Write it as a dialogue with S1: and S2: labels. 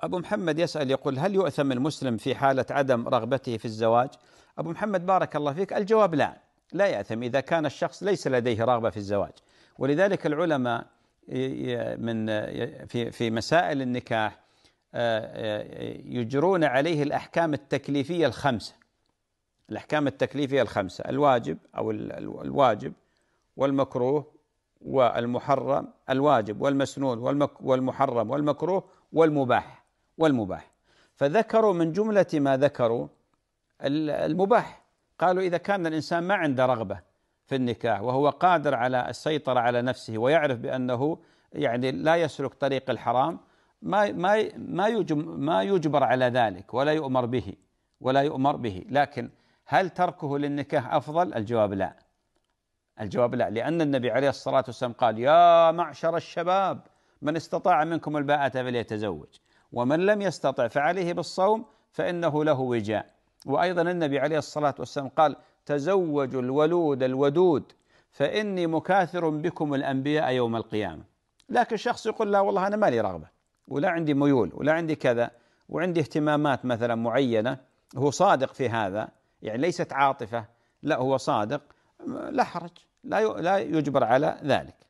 S1: أبو محمد يسأل يقول هل يؤثم المسلم في حالة عدم رغبته في الزواج؟ أبو محمد بارك الله فيك الجواب لا لا يأثم إذا كان الشخص ليس لديه رغبة في الزواج. ولذلك العلماء من في في مسائل النكاح يجرون عليه الأحكام التكليفية الخمسة. الأحكام التكليفية الخمسة الواجب أو الواجب والمكروه والمحرم الواجب والمسنون والمحرم والمكروه والمباح. والمباح فذكروا من جملة ما ذكروا المباح قالوا إذا كان الإنسان ما عنده رغبة في النكاح وهو قادر على السيطرة على نفسه ويعرف بأنه يعني لا يسلك طريق الحرام ما ما ما ما يجبر على ذلك ولا يؤمر به ولا يؤمر به لكن هل تركه للنكاح أفضل؟ الجواب لا. الجواب لا لأن النبي عليه الصلاة والسلام قال يا معشر الشباب من استطاع منكم الباءة فليتزوج ومن لم يستطع فعليه بالصوم فإنه له وجاء. وأيضا النبي عليه الصلاة والسلام قال تزوجوا الولود الودود فإني مكاثر بكم الأنبياء يوم القيامة. لكن شخص يقول لا والله أنا ما لي رغبة ولا عندي ميول ولا عندي كذا وعندي اهتمامات مثلا معينة. هو صادق في هذا يعني ليست عاطفة لا هو صادق. لا حرج لا لا يجبر على ذلك.